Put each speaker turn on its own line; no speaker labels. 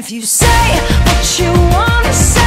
If you say what you wanna say.